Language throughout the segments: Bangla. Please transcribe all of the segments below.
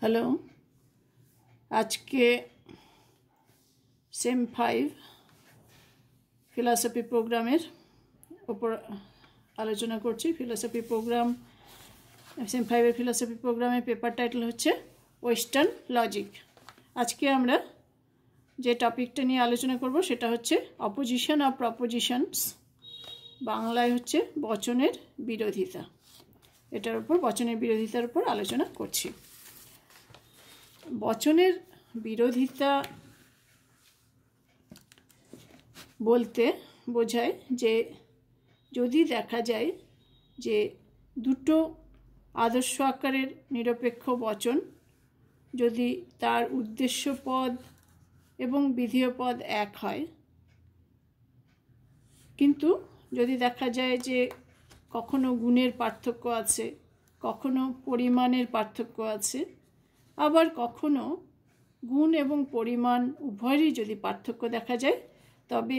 হ্যালো? আজকে সেম ফাইভ ফিলসফি প্রোগ্রামের ওপর আলোচনা করছি। ফিলসফি প্রোগ্রাম সেম ফাইভের ফিলসফি প্রোগ্রামের পেপার টাইটেল হচ্ছে ওয়েস্টার্ন লজিক আজকে আমরা যে টপিকটা নিয়ে আলোচনা করব সেটা হচ্ছে অপোজিশন অফ প্রপোজিশনস বাংলায় হচ্ছে বচনের বিরোধিতা। এটার উপর, বচনের বিরোধিতার উপর আলোচনা করছি। বচনের বিরোধিতা বলতে বোঝায় যে, যদি দেখা যায় যে দুটো আদর্শ আকারের নিরপেক্ষ বচন, যদি তার উদ্দেশ্য পদ এবং বিধেয় পদ এক হয়, কিন্তু যদি দেখা যায় যে কখনো গুণের পার্থক্য আছে, কখনো পরিমাণের পার্থক্য আছে আবার কখনো গুণ এবং পরিমাণ উভয়েরই যদি পার্থক্য দেখা যায়, তবে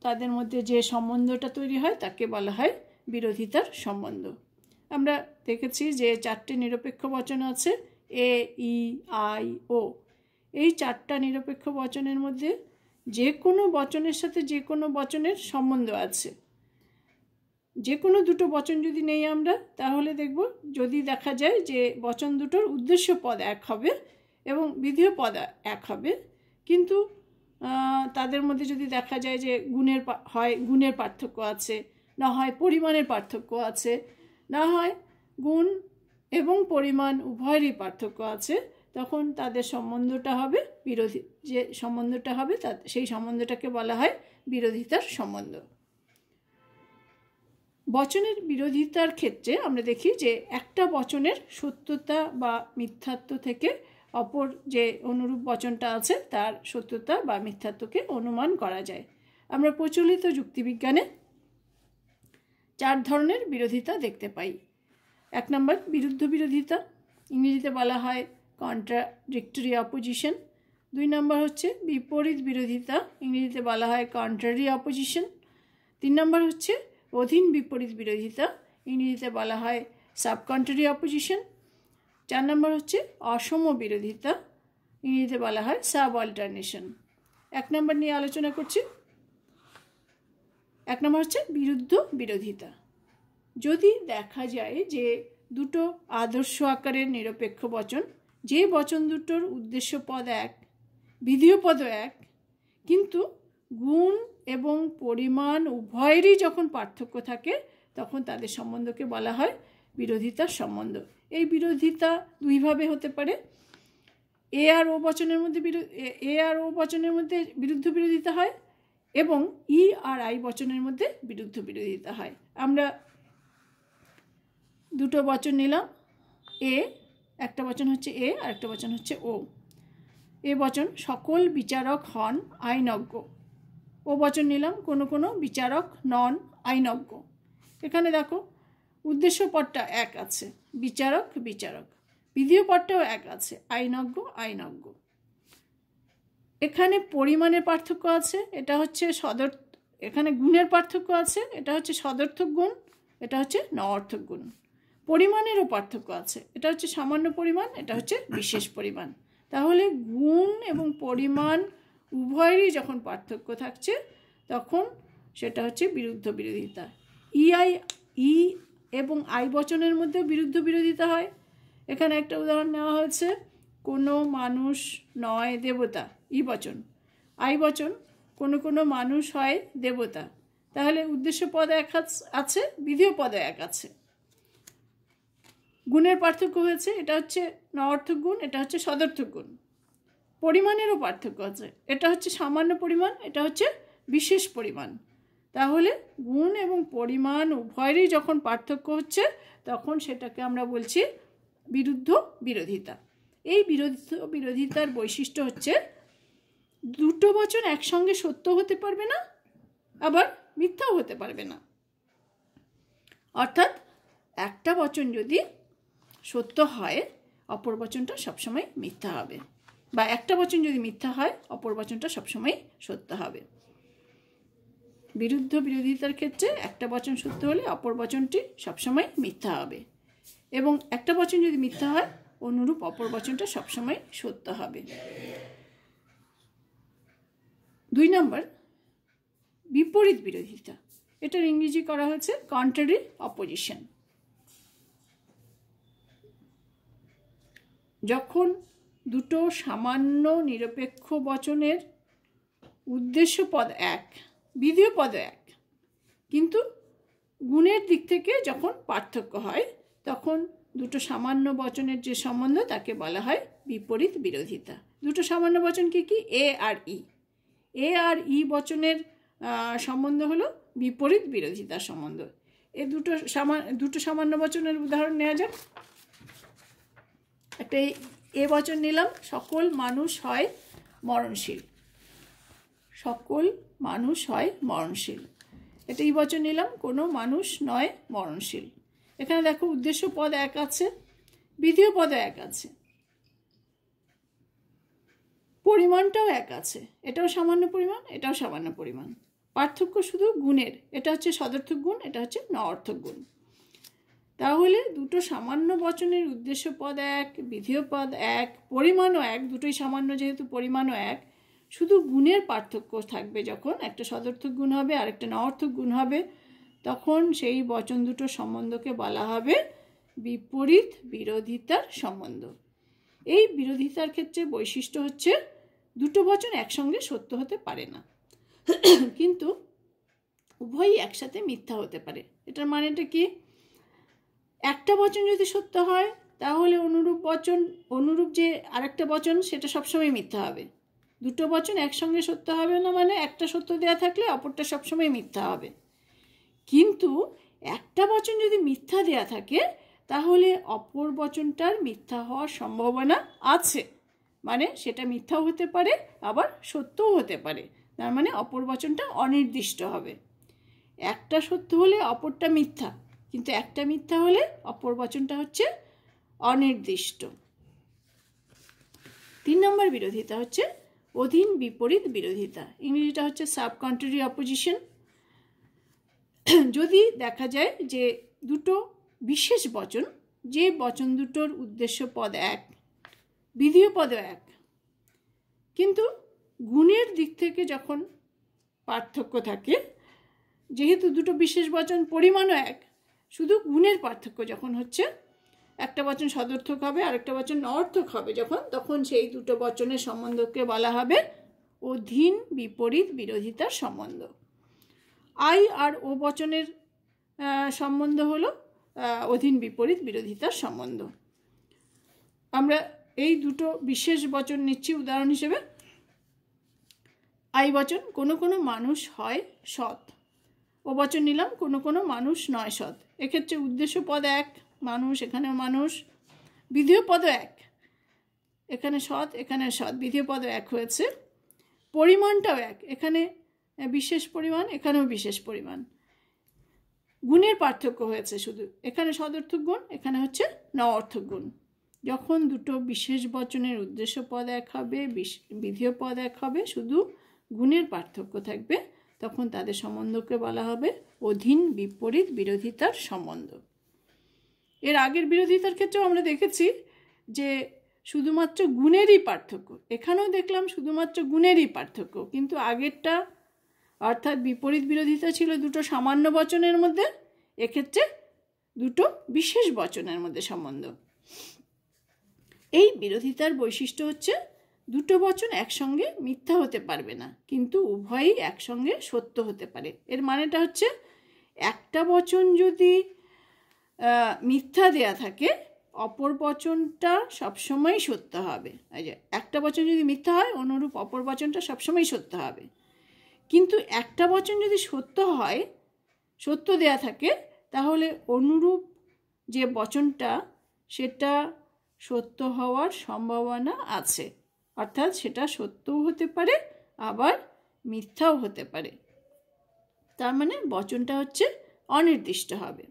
তাদের মধ্যে যে সম্বন্ধটা তৈরি হয়, তাকে বলা হয় বিরোধিতার সম্বন্ধ। আমরা দেখেছি যে চারটে নিরপেক্ষ বচন আছে, এ, ই, আই, ও। এই চারটা নিরপেক্ষ বচনের মধ্যে যে কোনো বচনের সাথে যে কোনো বচনের সম্বন্ধ আছে। যে কোনো দুটো বচন যদি নেই আমরা, তাহলে দেখব যদি দেখা যায় যে বচন দুটোর উদ্দেশ্য পদ এক হবে এবং বিধেয় পদ এক হবে, কিন্তু তাদের মধ্যে যদি দেখা যায় যে গুণের হয় গুণের পার্থক্য আছে, না হয় পরিমাণের পার্থক্য আছে, না হয় গুণ এবং পরিমাণ উভয়েরই পার্থক্য আছে, তখন তাদের সম্বন্ধটা হবে বিরোধী, যে সম্বন্ধটা হবে তা সেই সম্বন্ধটাকে বলা হয় বিরোধিতার সম্বন্ধ। বচনের বিরোধিতার ক্ষেত্রে আমরা দেখি যে একটা বচনের সত্যতা বা মিথ্যাত্ব থেকে অপর যে অনুরূপ বচনটা আছে, তার সত্যতা বা মিথ্যাত্বকে অনুমান করা যায়। আমরা প্রচলিত যুক্তিবিজ্ঞানে চার ধরনের বিরোধিতা দেখতে পাই। এক নম্বর, বিরুদ্ধ বিরোধিতা। ইংরেজিতে বলা হয় কন্ট্রাডিক্টরি অপোজিশন দুই নম্বর হচ্ছে বিপরীত বিরোধিতা। ইংরেজিতে বলা হয় কন্ট্রারি অপোজিশন তিন নম্বর হচ্ছে অধীন বিপরীত বিরোধিতা। ইংরেজিতে বলা হয় সাবকন্ট্রারি অপোজিশন চার নম্বর হচ্ছে অসম বিরোধিতা। ইংরেজিতে বলা হয় সাব অল্টারনেশন এক নম্বর নিয়ে আলোচনা করছি। এক নম্বর হচ্ছে বিরুদ্ধ বিরোধিতা। যদি দেখা যায় যে দুটো আদর্শ আকারের নিরপেক্ষ বচন, যে বচন দুটোর উদ্দেশ্য পদ এক, বিধীয় পদও এক, কিন্তু গুণ এবং পরিমাণ উভয়েরই যখন পার্থক্য থাকে, তখন তাদের সম্বন্ধকে বলা হয় বিরোধিতার সম্বন্ধ। এই বিরোধিতা দুইভাবে হতে পারে। এ আর ও বচনের মধ্যে এ আর ও বচনের মধ্যে বিরুদ্ধ বিরোধিতা হয় এবং ই আর আই বচনের মধ্যে বিরুদ্ধ বিরোধিতা হয়। আমরা দুটো বচন নিলাম। এ, একটা বচন হচ্ছে এ আর একটা বচন হচ্ছে ও। এ বচন সকল বিচারক হন আইনজ্ঞ। বচন নিলাম, কোনো কোনো বিচারক নন আইনজ্ঞ। এখানে দেখো, উদ্দেশ্য পদটা এক আছে, বিচারক বিচারক। বিধীয় পদটাও এক আছে, আইনজ্ঞ আইনজ্ঞ। এখানে পরিমাণের পার্থক্য আছে, এটা হচ্ছে সদর এখানে গুণের পার্থক্য আছে, এটা হচ্ছে সদর্থক গুণ, এটা হচ্ছে নঅর্থক গুণ। পরিমাণেরও পার্থক্য আছে, এটা হচ্ছে সামান্য পরিমাণ, এটা হচ্ছে বিশেষ পরিমাণ। তাহলে গুণ এবং পরিমাণ উভয়েরই যখন পার্থক্য থাকছে, তখন সেটা হচ্ছে বিরুদ্ধ বিরোধিতা। ইআই ই এবং আই বচনের মধ্যে বিরুদ্ধ বিরোধিতা হয়। এখানে একটা উদাহরণ নেওয়া হয়েছে, কোনো মানুষ নয় দেবতা ই বচন। আই বচন, কোনো কোনো মানুষ হয় দেবতা। তাহলে উদ্দেশ্য পদ এক আছে, বিধেয় পদ এক আছে। গুণের পার্থক্য হয়েছে, এটা হচ্ছে নঅর্থক গুণ, এটা হচ্ছে সদর্থক গুণ। পরিমাণেরও পার্থক্য আছে। এটা হচ্ছে সামান্য পরিমাণ, এটা হচ্ছে বিশেষ পরিমাণ। তাহলে গুণ এবং পরিমাণ উভয়েরই যখন পার্থক্য হচ্ছে, তখন সেটাকে আমরা বলছি বিরুদ্ধ বিরোধিতা। এই বিরোধ বিরোধিতার বৈশিষ্ট্য হচ্ছে দুটো বচন একসঙ্গে সত্য হতে পারবে না, আবার মিথ্যাও হতে পারবে না। অর্থাৎ একটা বচন যদি সত্য হয়, অপর বচনটা সবসময় মিথ্যা হবে। বা একটা বচন যদি মিথ্যা হয়, অপর বচনটা সবসময় সত্য হবে। বিরুদ্ধ বিরোধিতার ক্ষেত্রে একটা বচন সত্য হলে অপর বচনটি সবসময় মিথ্যা হবে। এবং একটা বচন যদি মিথ্যা হয়, অনুরূপ অপর বচনটা সবসময় সত্য হবে। দুই নম্বর, বিপরীত বিরোধিতা। এটার ইংরেজি করা হয়েছে কন্ট্রারি অপোজিশন যখন দুটো সামান্য নিরপেক্ষ বচনের উদ্দেশ্য পদ এক, বিধেয় পদ এক। কিন্তু গুণের দিক থেকে যখন পার্থক্য হয়, তখন দুটো সামান্য বচনের যে সম্বন্ধ, তাকে বলা হয় বিপরীত বিরোধিতা। দুটো সামান্য বচন কি কি? এ আর ই। এ আর ই বচনের সম্বন্ধ হলো বিপরীত বিরোধিতার সম্বন্ধ। এ দুটো সামান্য দুটো সামান্য বচনের উদাহরণ নেওয়া যাক। একটা এ বচন নিলাম, সকল মানুষ হয় মরণশীল। সকল মানুষ হয় মরণশীল। এটা এই বচন নিলাম, কোনো মানুষ নয় মরণশীল। এখানে দেখো উদ্দেশ্য পদ এক আছে বিধিও পদ এক আছে। পরিমাণটাও এক আছে, এটাও সামান্য পরিমাণ, এটাও সামান্য পরিমাণ। পার্থক্য শুধু গুণের, এটা হচ্ছে সদর্থক গুণ, এটা হচ্ছে নঅর্থক গুণ। তাহলে দুটো সামান্য বচনের উদ্দেশ্য পদ এক বিধিও পদ এক, পরিমাণও এক, দুটোই সামান্য যেহেতু পরিমাণও এক, শুধু গুণের পার্থক্য থাকবে যখন একটা সদর্থক গুণ হবে আর একটা নঅর্থক গুণ হবে, তখন সেই বচন দুটো সম্বন্ধকে বলা হবে বিপরীত বিরোধিতার সম্বন্ধ। এই বিরোধিতার ক্ষেত্রে বৈশিষ্ট্য হচ্ছে দুটো বচন একসঙ্গে সত্য হতে পারে না। কিন্তু উভয়ই একসাথে মিথ্যা হতে পারে। এটার মানেটা কি? একটা বচন যদি সত্য হয়, তাহলে অনুরূপ বচন, অনুরূপ যে আরেকটা বচন, সেটা সবসময় মিথ্যা হবে। দুটো বচন একসঙ্গে সত্য হবে না মানে একটা সত্য দেওয়া থাকলে অপরটা সবসময় মিথ্যা হবে। কিন্তু একটা বচন যদি মিথ্যা দেয়া থাকে, তাহলে অপর বচনটার মিথ্যা হওয়ার সম্ভাবনা আছে। মানে সেটা মিথ্যাও হতে পারে, আবার সত্যও হতে পারে। তার মানে অপর বচনটা অনির্দিষ্ট হবে। একটা সত্য হলে অপরটা মিথ্যা। কিন্তু একটা মিথ্যা হলে অপর বচনটা হচ্ছে অনির্দিষ্ট। তিন নম্বর বিরোধিতা হচ্ছে অধীন বিপরীত বিরোধিতা। ইংরেজিটা হচ্ছে সাব কন্ট্রারি অপোজিশন। যদি দেখা যায় যে দুটো বিশেষ বচন, যে বচন দুটোর উদ্দেশ্য পদ এক বিধিও পদ এক, কিন্তু গুণের দিক থেকে যখন পার্থক্য থাকে, যেহেতু দুটো বিশেষ বচন পরিমাণও এক শুধু গুণের পার্থক্য যখন হচ্ছে, একটা বচন সদর্থক হবে আর একটা বচন অর্থক হবে যখন, তখন সেই দুটো বচনের সম্বন্ধকে বলা হবে অধীন বিপরীত বিরোধিতার সম্বন্ধ। আই আর ও বচনের সম্বন্ধ হলো অধীন বিপরীত বিরোধিতার সম্বন্ধ। আমরা এই দুটো বিশেষ বচন নিচ্ছি উদাহরণ হিসেবে। আই বচন, কোনো কোনো মানুষ হয় সৎ। ও বচন নিলাম, কোনো কোনো মানুষ নয় সৎ। এক্ষেত্রে উদ্দেশ্য পদ এক, মানুষ এখানেও মানুষ বিধিও পদ এক। এখানে সৎ এখানে সৎ বিধিও পদ এক হয়েছে। পরিমাণটাও এক, এখানে বিশেষ পরিমাণ, এখানেও বিশেষ পরিমাণ। গুণের পার্থক্য হয়েছে শুধু, এখানে সদর্থক গুণ, এখানে হচ্ছে নঅর্থক গুণ। যখন দুটো বিশেষ বচনের উদ্দেশ্য পদ এক হবে বিধিও পদ এক হবে, শুধু গুণের পার্থক্য থাকবে। তখন তাদের সম্বন্ধকে বলা হবে অধীন বিপরীত বিরোধিতার সম্বন্ধ। এর আগের বিরোধিতার ক্ষেত্রেও আমরা দেখেছি যে শুধুমাত্র গুণেরই পার্থক্য। এখানেও দেখলাম শুধুমাত্র গুণেরই পার্থক্য, কিন্তু আগেরটা অর্থাৎ বিপরীত বিরোধিতা ছিল দুটো সামান্য বচনের মধ্যে, এক্ষেত্রে দুটো বিশেষ বচনের মধ্যে সম্বন্ধ। এই বিরোধিতার বৈশিষ্ট্য হচ্ছে দুটো বচন একসঙ্গে মিথ্যা হতে পারবে না, কিন্তু উভয়ই একসঙ্গে সত্য হতে পারে। এর মানেটা হচ্ছে একটা বচন যদি মিথ্যা দেয়া থাকে, অপর বচনটা সবসময় সত্য হবে। একটা বচন যদি মিথ্যা হয়, অনুরূপ অপর বচনটা সবসময় সত্য হবে। কিন্তু একটা বচন যদি সত্য হয়, সত্য দেয়া থাকে, তাহলে অনুরূপ যে বচনটা, সেটা সত্য হওয়ার সম্ভাবনা আছে। অর্থাৎ সেটা সত্যও হতে পারে, আবার মিথ্যাও হতে পারে। তার মানে বচনটা হচ্ছে অনির্দিষ্ট হবে।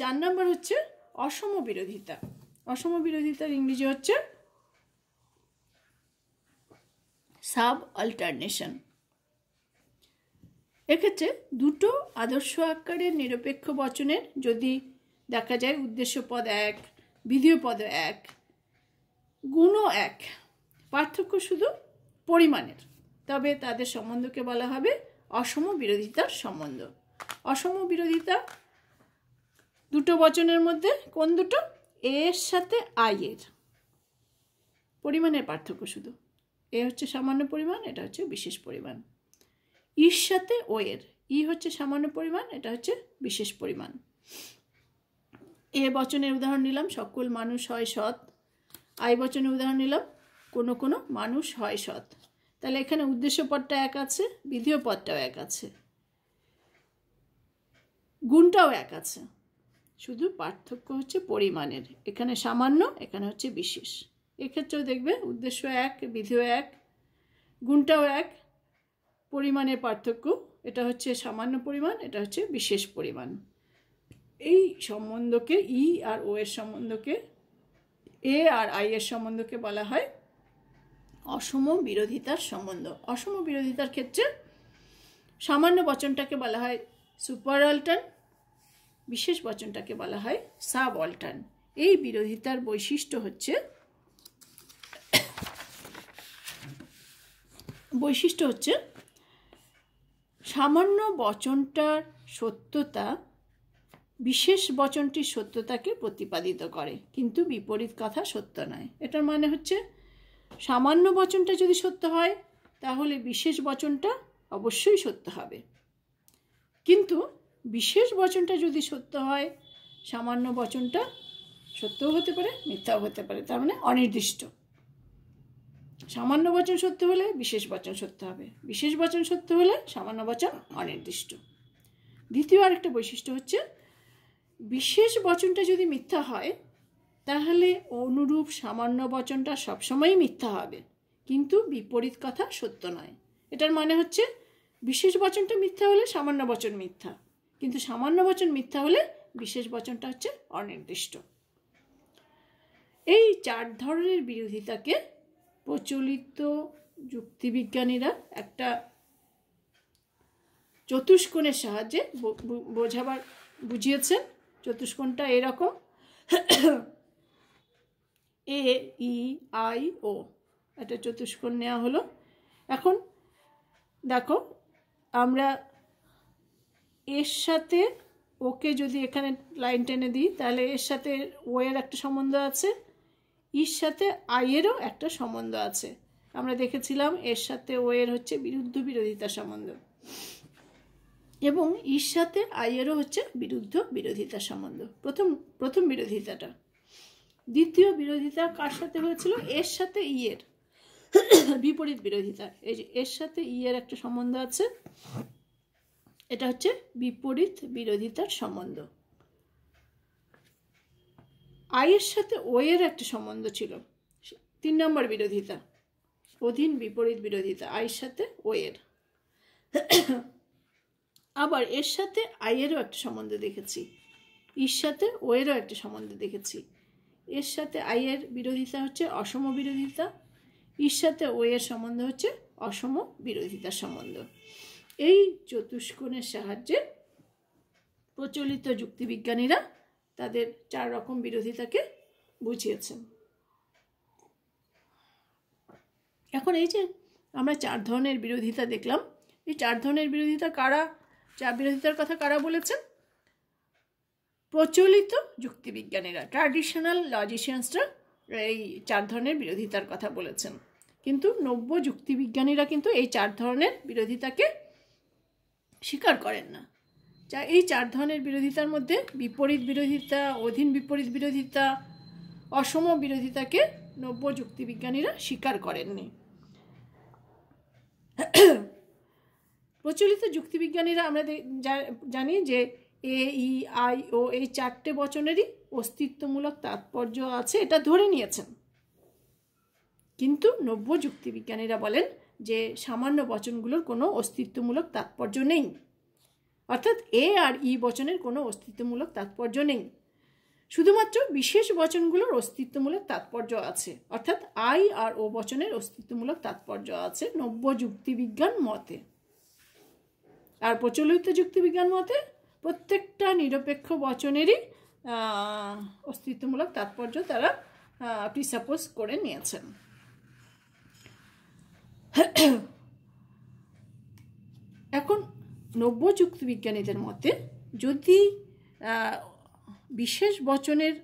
চার নম্বর হচ্ছে অসম বিরোধিতা অসম বিরোধিতার ইংরেজি হচ্ছে সাব অল্টারনেশন এক্ষেত্রে দুটো আদর্শ আকারের নিরপেক্ষ বচনের যদি দেখা যায়, উদ্দেশ্য পদ এক বিধিও পদ এক গুণও এক। পার্থক্য শুধু পরিমাণের। তবে তাদের সম্বন্ধকে বলা হবে অসম বিরোধিতার সম্বন্ধ। অসম বিরোধিতা দুটো বচনের মধ্যে কোন দুটো? এর সাথে আয়ের পরিমাণের পার্থক্য শুধু। এ হচ্ছে সামান্য পরিমাণ, এটা হচ্ছে বিশেষ পরিমাণ। ইর সাথে ও এর। ই হচ্ছে সামান্য পরিমাণ, এটা হচ্ছে বিশেষ পরিমাণ। এ বচনের উদাহরণ নিলাম। সকল মানুষ হয় সৎ। আই বচনের উদাহরণ নিলাম। কোনো কোনো মানুষ হয় সৎ। তাহলে এখানে উদ্দেশ্য পদটা এক আছে বিধিও পদটাও এক আছে। গুণটাও এক আছে। শুধু পার্থক্য হচ্ছে পরিমাণের। এখানে সামান্য, এখানে হচ্ছে বিশেষ। এক্ষেত্রেও দেখবে উদ্দেশ্য এক বিধিও এক, গুণটাও এক, পরিমাণের পার্থক্য। এটা হচ্ছে সামান্য পরিমাণ, এটা হচ্ছে বিশেষ পরিমাণ। এই সম্বন্ধকে ই আর ও এর সম্বন্ধকে এ আর আই এর সম্বন্ধকে বলা হয় অসম বিরোধিতার সম্বন্ধ। অসম বিরোধিতার ক্ষেত্রে সামান্য বচনটাকে বলা হয় সুপার অল্টান, বিশেষ বচনটাকে বলা হয় সাব অল্টান। এই বিরোধিতার বৈশিষ্ট্য হচ্ছে বৈশিষ্ট্য হচ্ছে সামান্য বচনটার সত্যতা বিশেষ বচনটির সত্যতাকে প্রতিপাদিত করে, কিন্তু বিপরীত কথা সত্য নয়। এটার মানে হচ্ছে, সামান্য বচনটা যদি সত্য হয়, তাহলে বিশেষ বচনটা অবশ্যই সত্য হবে। কিন্তু বিশেষ বচনটা যদি সত্য হয়, সামান্য বচনটা সত্যও হতে পারে, মিথ্যাও হতে পারে, তার মানে অনির্দিষ্ট। সামান্য বচন সত্য হলে বিশেষ বচন সত্য হবে, বিশেষ বচন সত্য হলে সামান্য বচন অনির্দিষ্ট। দ্বিতীয় আরেকটা বৈশিষ্ট্য হচ্ছে বিশেষ বচনটা যদি মিথ্যা হয়, তাহলে অনুরূপ সামান্য বচনটা সবসময়ই মিথ্যা হবে। কিন্তু বিপরীত কথা সত্য নয়। এটার মানে হচ্ছে, বিশেষ বচনটা মিথ্যা হলে সামান্য বচন মিথ্যা। কিন্তু সামান্য বচন মিথ্যা হলে বিশেষ বচনটা হচ্ছে অনির্দিষ্ট। এই চার ধরনের বিরোধিতাকে প্রচলিত যুক্তিবিজ্ঞানীরা একটা চতুষ্কোণের সাহায্যে বোঝাবার, বুঝিয়েছেন। চতুষ্কোণটা এরকম। A, E, I, O. একটা চতুষ্কোণ নেওয়া হলো। এখন দেখো, আমরা এর সাথে ওকে যদি এখানে লাইন টেনে দিই, তাহলে এর সাথে ও এর একটা সম্বন্ধ আছে, ইর সাথে আইয়েরও একটা সম্বন্ধ আছে। আমরা দেখেছিলাম এর সাথে ও এর হচ্ছে বিরুদ্ধ বিরোধিতা সম্বন্ধ। এবং ইর সাথে আইয়েরও হচ্ছে বিরুদ্ধ বিরোধিতা সম্বন্ধ। প্রথম প্রথম বিরোধিতাটা। দ্বিতীয় বিরোধিতা কার সাথে হয়েছিল? এর সাথে ইয়ের। বিপরীত বিরোধিতা। এই যে এর সাথে ইয়ের একটা সম্বন্ধ আছে। এটা হচ্ছে বিপরীত বিরোধিতার সম্বন্ধ। আয়ের সাথে ও এর একটা সম্বন্ধ ছিল। তিন নম্বর বিরোধিতা। অধীন বিপরীত বিরোধিতা। আয়ের সাথে ও এর আবার এর সাথে আইয়েরও একটা সম্বন্ধ দেখেছি। ইর সাথে ও এরও একটা সম্বন্ধ দেখেছি। এর সাথে আইয়ের বিরোধিতা হচ্ছে অসম বিরোধিতা। ইর সাথে ও এর সম্বন্ধ হচ্ছে অসম বিরোধিতার সম্বন্ধ। এই চতুষ্কোণের সাহায্যে প্রচলিত যুক্তিবিজ্ঞানীরা তাদের চার রকম বিরোধিতাকে বুঝিয়েছেন। এখন এই যে আমরা চার ধরনের বিরোধিতা দেখলাম, এই চার ধরনের বিরোধিতা কারা চার বিরোধিতার কথা কারা বলেছেন? প্রচলিত যুক্তিবিজ্ঞানীরা ট্র্যাডিশনাল লজিশিয়ানসরা এই চার ধরনের বিরোধিতার কথা বলেছেন। কিন্তু নব্য যুক্তিবিজ্ঞানীরা কিন্তু এই চার ধরনের বিরোধিতাকে স্বীকার করেন না। যা এই চার ধরনের বিরোধিতার মধ্যে বিপরীত বিরোধিতা, অধীন বিপরীত বিরোধিতা, অসম বিরোধিতাকে নব্য যুক্তিবিজ্ঞানীরা স্বীকার করেননি। প্রচলিত যুক্তিবিজ্ঞানীরা আমরা জানি যে এ ই আই ও এই চারটে বচনেরই অস্তিত্বমূলক তাৎপর্য আছে, এটা ধরে নিয়েছেন। কিন্তু নব্য যুক্তিবিজ্ঞানীরা বলেন যে সামান্য বচনগুলোর কোনো অস্তিত্বমূলক তাৎপর্য নেই। অর্থাৎ এ আর ই বচনের কোনো অস্তিত্বমূলক তাৎপর্য নেই। শুধুমাত্র বিশেষ বচনগুলোর অস্তিত্বমূলক তাৎপর্য আছে, অর্থাৎ আই আর ও বচনের অস্তিত্বমূলক তাৎপর্য আছে নব্য যুক্তিবিজ্ঞান মতে। আর প্রচলিত যুক্তিবিজ্ঞান মতে প্রত্যেকটা নিরপেক্ষ বচনেরই অস্তিত্বমূলক তাৎপর্য তারা প্রিসাপোজ করে নিয়েছেন। এখন নব্য যুক্তিবিজ্ঞানীদের মতে যদি বিশেষ বচনের,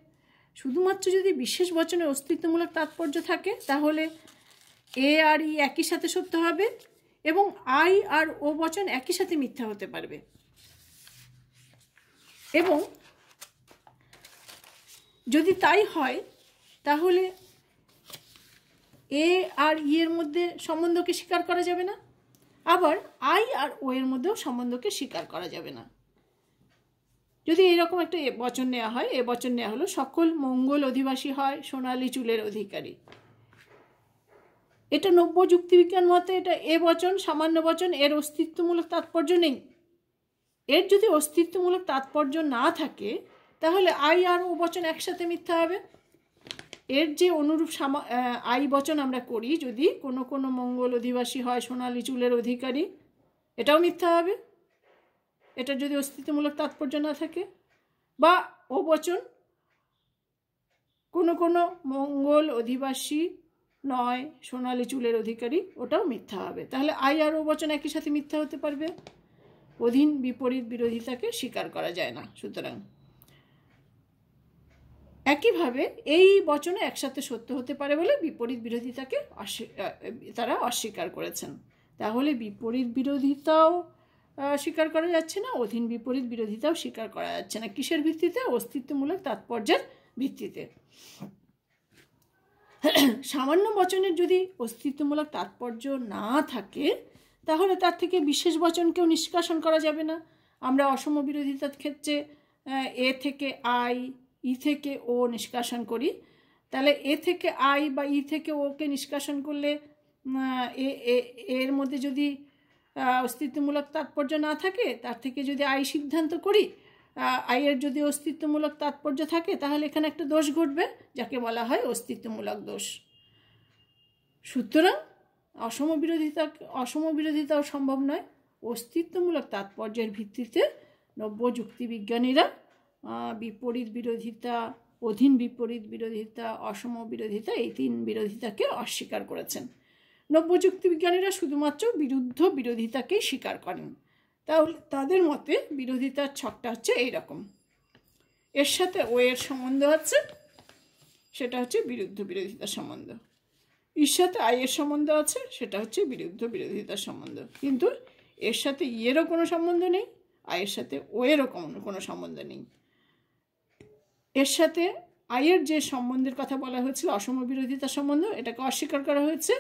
শুধুমাত্র যদি বিশেষ বচনের অস্তিত্বমূলক তাৎপর্য থাকে, তাহলে এ আর ই একই সাথে সত্য হবে। এবং আই আর ও বচন একই সাথে মিথ্যা হতে পারবে। এবং যদি তাই হয়, তাহলে এ আর ই এর মধ্যে সম্বন্ধকে স্বীকার করা যাবে না। আবার আই আর ও এর মধ্যেও সম্বন্ধকে স্বীকার করা যাবে না। যদি এইরকম একটা বচন নেওয়া হয়, এ বচন নেওয়া হলো সকল মঙ্গল অধিবাসী হয়, সোনালী চুলের অধিকারী। এটা নব্য যুক্তিবিজ্ঞান মতে এটা এ বচন, সামান্য বচন, এর অস্তিত্বমূলক তাৎপর্য নেই। এর যদি অস্তিত্বমূলক তাৎপর্য না থাকে, তাহলে আই আর ও বচন একসাথে মিথ্যা হবে। এর যে অনুরূপ আই বচন আমরা করি, যদি কোনো কোনো মঙ্গল অধিবাসী হয়, সোনালি চুলের অধিকারী, এটাও মিথ্যা হবে। এটা যদি অস্তিত্বমূলক তাৎপর্য না থাকে, বা ও বচন কোনো কোনো মঙ্গল অধিবাসী নয় সোনালী চুলের অধিকারী, ওটাও মিথ্যা হবে। তাহলে আই আর ও বচন একই সাথে মিথ্যা হতে পারবে? অধীন বিপরীত বিরোধিতাকে স্বীকার করা যায় না। সুতরাং একইভাবে এই বচনে একসাথে সত্য হতে পারে বলে বিপরীত বিরোধিতাকে তারা অস্বীকার করেছেন। তাহলে বিপরীত বিরোধিতাও স্বীকার করা যাচ্ছে না? অধীন বিপরীত বিরোধিতাও স্বীকার করা যাচ্ছে না। কিসের ভিত্তিতে? অস্তিত্বমূলক তাৎপর্যের ভিত্তিতে। সামান্য বচনের যদি অস্তিত্বমূলক তাৎপর্য না থাকে, তাহলে তার থেকে বিশেষ বচনকেও নিষ্কাশন করা যাবে না। আমরা অসম বিরোধিতার ক্ষেত্রে এ থেকে আই, ই থেকে ও নিষ্কাশন করি। তাহলে এ থেকে আই বা ই থেকে ওকে নিষ্কাশন করলে এ এর মধ্যে যদি অস্তিত্বমূলক তাৎপর্য না থাকে, তার থেকে যদি আই সিদ্ধান্ত করি আইয়ের যদি অস্তিত্বমূলক তাৎপর্য থাকে, তাহলে এখানে একটা দোষ ঘটবে, যাকে বলা হয় অস্তিত্বমূলক দোষ। সুতরাং অসম বিরোধিতা অসম বিরোধিতাও সম্ভব নয়। অস্তিত্বমূলক তাৎপর্যের ভিত্তিতে নব্য যুক্তিবিজ্ঞানীরা বিপরীত বিরোধিতা, অধীন বিপরীত বিরোধিতা অসম বিরোধিতা এই তিন বিরোধিতাকে অস্বীকার করেছেন। নব্য যুক্তিবিজ্ঞানীরা শুধুমাত্র বিরুদ্ধ বিরোধিতাকেই স্বীকার করেন। তাহলে তাদের মতে বিরোধিতার ছকটা হচ্ছে এই রকম এর সাথে ও এর সম্বন্ধ আছে, সেটা হচ্ছে বিরুদ্ধ বিরোধিতার সম্বন্ধ। এর সাথে আয়ের সম্বন্ধ আছে, সেটা হচ্ছে বিরুদ্ধ বিরোধিতার সম্বন্ধ। কিন্তু এর সাথে ইয়েরও কোনো সম্বন্ধ নেই আয়ের সাথে ও এরও কোনো সম্বন্ধ নেই। এর সাথে আয়ের যে সম্বন্ধের কথা বলা হয়েছিল, অসম বিরোধিতার সম্বন্ধ, এটাকে অস্বীকার করা হয়েছে।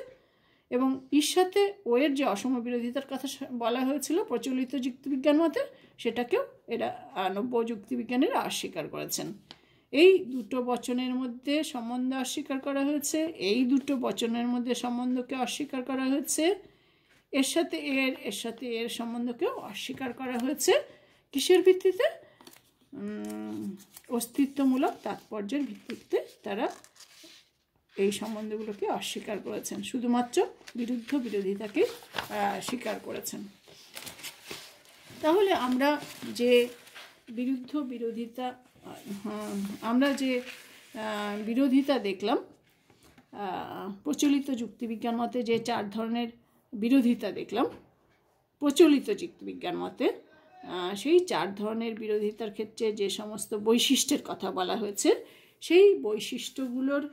এবং সাথে ওয়ের যে অসম বিরোধিতার কথা বলা হয়েছিল প্রচলিত যুক্তিবিজ্ঞান মতে, সেটাকেও এরা নব্য যুক্তিবিজ্ঞানীরা অস্বীকার করেছেন। এই দুটো বচনের মধ্যে সম্বন্ধ অস্বীকার করা হয়েছে, এই দুটো বচনের মধ্যে সম্বন্ধকে অস্বীকার করা হয়েছে, এর সাথে এর এর সাথে এর সম্বন্ধকেও অস্বীকার করা হয়েছে। কিসের ভিত্তিতে? অস্তিত্বমূলক তাৎপর্যের ভিত্তিতে তারা এই সম্বন্ধগুলোকে অস্বীকার করেছেন। শুধুমাত্র বিরুদ্ধ বিরোধিতাকে স্বীকার করেছেন। তাহলে আমরা যে বিরুদ্ধ বিরোধিতা আমরা যে বিরোধিতা দেখলাম প্রচলিত যুক্তিবিজ্ঞান মতে যে চার ধরনের বিরোধিতা দেখলাম, প্রচলিত যুক্তিবিজ্ঞান মতে সেই চার ধরনের বিরোধিতার ক্ষেত্রে যে সমস্ত বৈশিষ্ট্যের কথা বলা হয়েছে, সেই বৈশিষ্ট্যগুলোর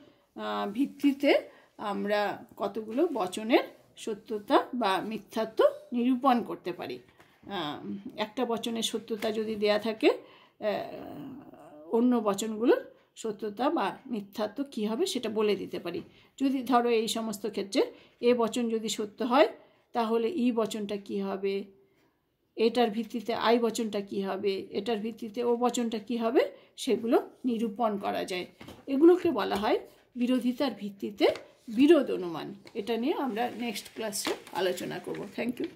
ভিত্তিতে আমরা কতগুলো বচনের সত্যতা বা মিথ্যাত্ব নিরূপণ করতে পারি। একটা বচনের সত্যতা যদি দেয়া থাকে অন্য বচনগুলোর সত্যতা বা মিথ্যাত্ব কী হবে সেটা বলে দিতে পারি। যদি ধরো এই সমস্ত ক্ষেত্রে এ বচন যদি সত্য হয়, তাহলে ই বচনটা কি হবে? এটার ভিত্তিতে আই বচনটা কি হবে? এটার ভিত্তিতে ও বচনটা কি হবে? সেগুলো নিরূপণ করা যায়। এগুলোকে বলা হয় বিরোধিতার ভিত্তিতে বিরোধ অনুমান। এটা নিয়ে আমরা নেক্সট ক্লাসে আলোচনা করব। Thank you